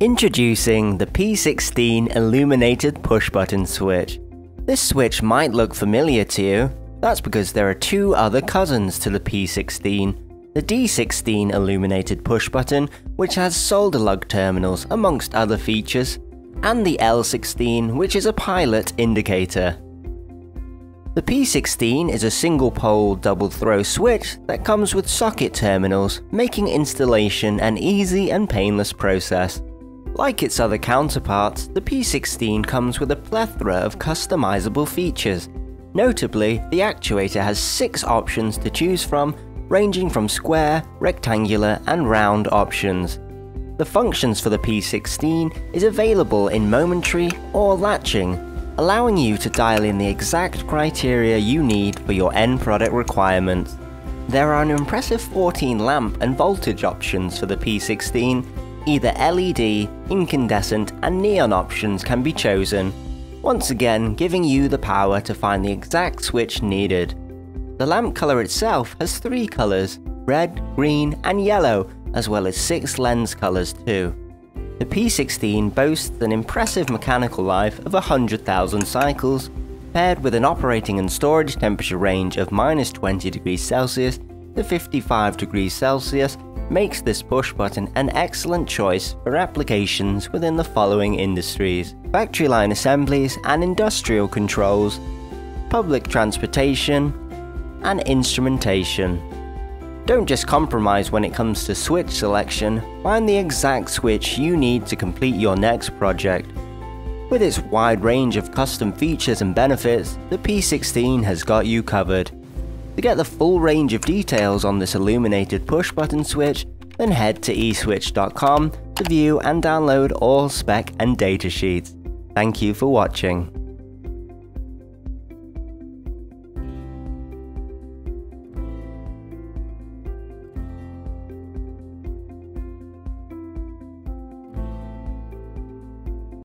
Introducing the P16 Illuminated Push Button Switch. This switch might look familiar to you, that's because there are two other cousins to the P16. The D16 Illuminated Push Button, which has solder lug terminals amongst other features, and the L16, which is a pilot indicator. The P16 is a single pole double throw switch that comes with socket terminals, making installation an easy and painless process. Like its other counterparts, the P16 comes with a plethora of customizable features. Notably, the actuator has six options to choose from, ranging from square, rectangular, and round options. The functions for the P16 is available in momentary or latching, allowing you to dial in the exact criteria you need for your end product requirements. There are an impressive 14 lamp and voltage options for the P16, Either LED, incandescent, and neon options can be chosen, once again giving you the power to find the exact switch needed. The lamp colour itself has three colours, red, green, and yellow, as well as six lens colours too. The P16 boasts an impressive mechanical life of 100,000 cycles, paired with an operating and storage temperature range of minus 20 degrees Celsius to 55 degrees Celsius makes this push button an excellent choice for applications within the following industries factory line assemblies and industrial controls, public transportation, and instrumentation. Don't just compromise when it comes to switch selection, find the exact switch you need to complete your next project. With its wide range of custom features and benefits, the P16 has got you covered. To get the full range of details on this illuminated push button switch, then head to eswitch.com to view and download all spec and datasheets. Thank you for watching.